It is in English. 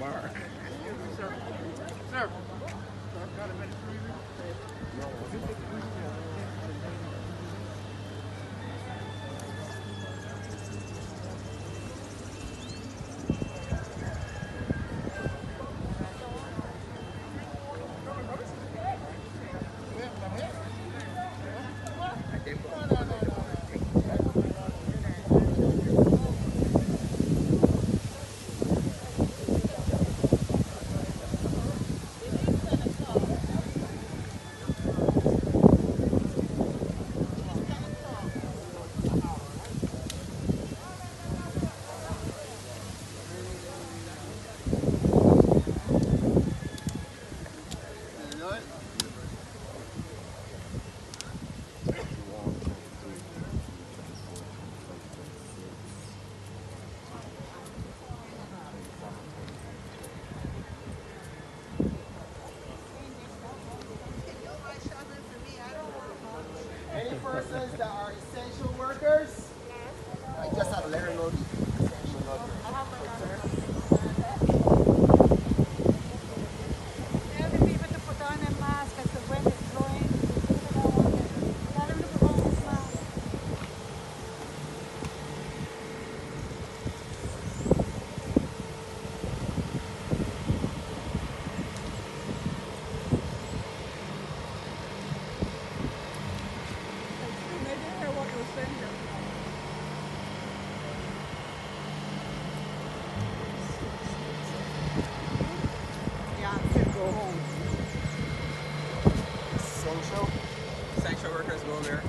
Mark. Sir. Sir. Sir. Got a minute. No. Any persons that are essential social, sexual workers will there.